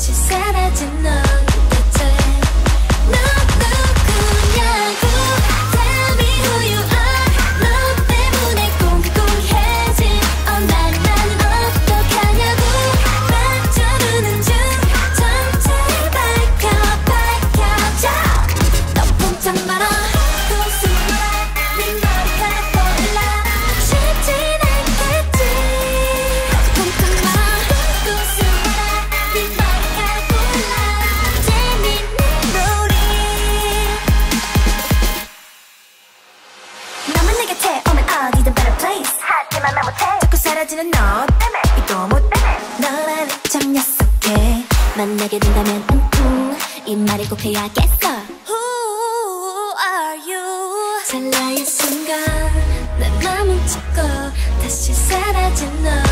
just celebrate. 사라지는 너 때문에 이도 못 때문에 너라는 참 약속해. 만나게 된다면 음, 이 말을 꼭 해야겠어. Who are you? 찰나의 순간 내 맘을 죽고 다시 사라진 너.